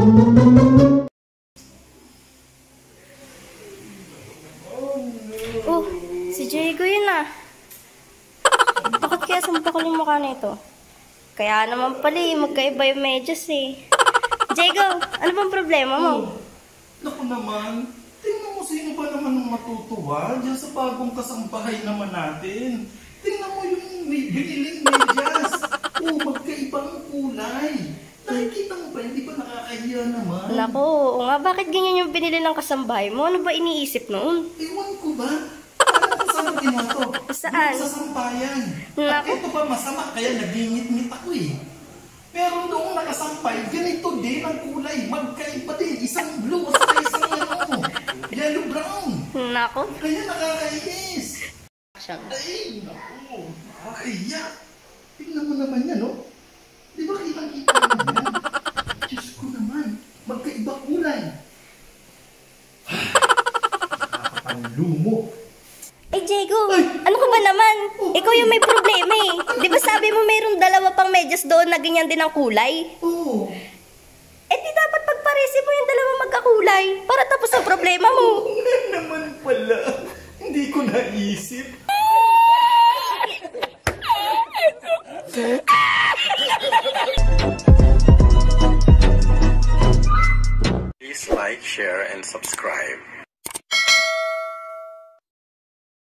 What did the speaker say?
Oh, si Diego yun ah. Bakit kaya sumpakol yung mukha nito? Kaya naman pala eh, magkaiba yung medyas eh. Diego, ano bang problema mo? Oh, naku naman, tingnan mo sino ba naman ang matutuwa dyan sa bagong kasambahay naman natin. Tingnan mo yung biniling medyas. oh, magkaibang kulay. Nakikita hindi ba nakakahiya naman? Naku, oo nga, bakit ganyan yung binili ng kasambahay mo? Ano ba iniisip noon? Ewan ko ba? Ano ko saan? Saan? Sa sampayan. At ito pa masama, kaya nagingit-ngit ako eh. Pero noong nakasampay, ganito din ang kulay. Magkaiba din. Isang blue at isang ano, yellow brown. Naku. Kaya nakakainis. Ay, naku. Nakakahiya. Tingnan mo naman yan, no? Di ba kitang-kita mo yan? Diyos ko naman. Magkaiba kulay. Nakakapanlumo. Eh, Diego, ano ka ba naman? Ikaw yung may problema eh. Di ba sabi mo mayroong dalawa pang medyas doon na ganyan din ang kulay? Oo. Eh, di dapat pagparesi mo yung dalawa magkakulay para tapos ang problema mo. nga naman pala. Hindi ko naisip. Please like, share, and subscribe.